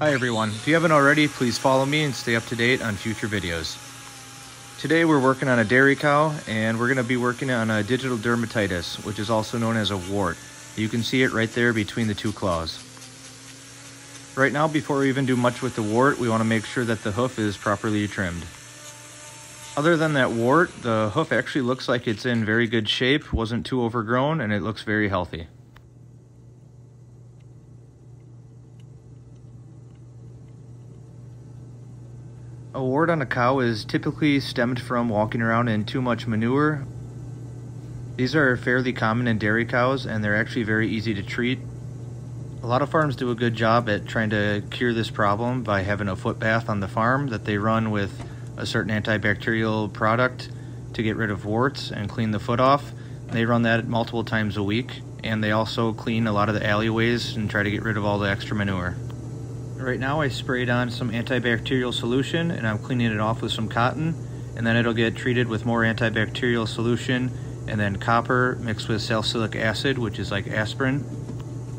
Hi everyone, if you haven't already, please follow me and stay up to date on future videos. Today we're working on a dairy cow and we're going to be working on a digital dermatitis, which is also known as a wart. You can see it right there between the two claws. Right now, before we even do much with the wart, we want to make sure that the hoof is properly trimmed. Other than that wart, the hoof actually looks like it's in very good shape, wasn't too overgrown, and it looks very healthy. A wart on a cow is typically stemmed from walking around in too much manure. These are fairly common in dairy cows and they're actually very easy to treat. A lot of farms do a good job at trying to cure this problem by having a foot bath on the farm that they run with a certain antibacterial product to get rid of warts and clean the foot off. They run that multiple times a week and they also clean a lot of the alleyways and try to get rid of all the extra manure. Right now I sprayed on some antibacterial solution and I'm cleaning it off with some cotton and then it'll get treated with more antibacterial solution and then copper mixed with salicylic acid which is like aspirin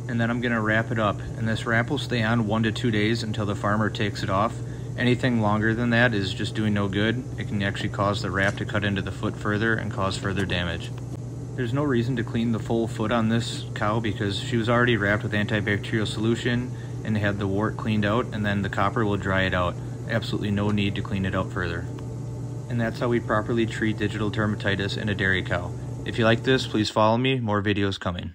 and then I'm gonna wrap it up. And this wrap will stay on one to two days until the farmer takes it off. Anything longer than that is just doing no good. It can actually cause the wrap to cut into the foot further and cause further damage. There's no reason to clean the full foot on this cow because she was already wrapped with antibacterial solution and had the wart cleaned out and then the copper will dry it out. Absolutely no need to clean it out further. And that's how we properly treat digital dermatitis in a dairy cow. If you like this, please follow me, more videos coming.